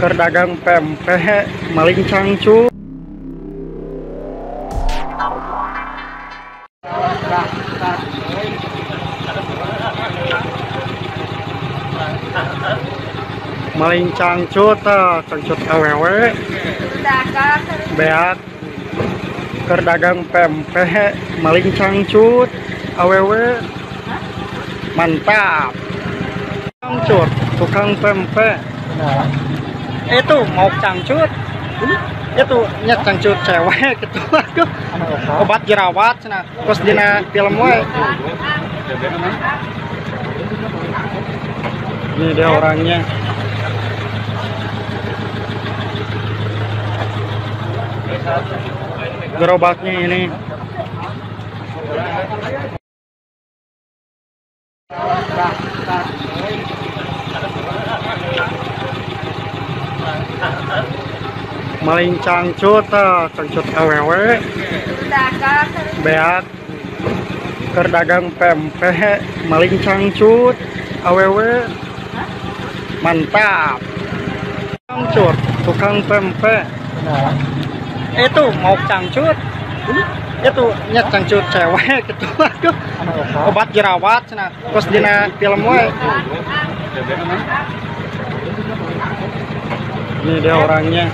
kerdagang pempek maling cangcu. Maling cangcut ah, cangcut awewe beak kerdagang pempek maling cangcut awewe mantap. Cangcut tukang pempek itu mau cangcut. Itu nya cangcut cewek gitu. Aduh obat jerawat cenah terus dina film we ini dia orangnya. Gerobaknya ini maling cangcut ah, cangcut awewe beak kerdagang pempek maling cangcut awewe mantap. Cangcut tukang pempek. Itu mau cangcut? Itu nya cangcut cewek gitu. Aduh. Obat jerawat cenah terus dina film we ini dia orangnya.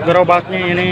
Gerobaknya ini.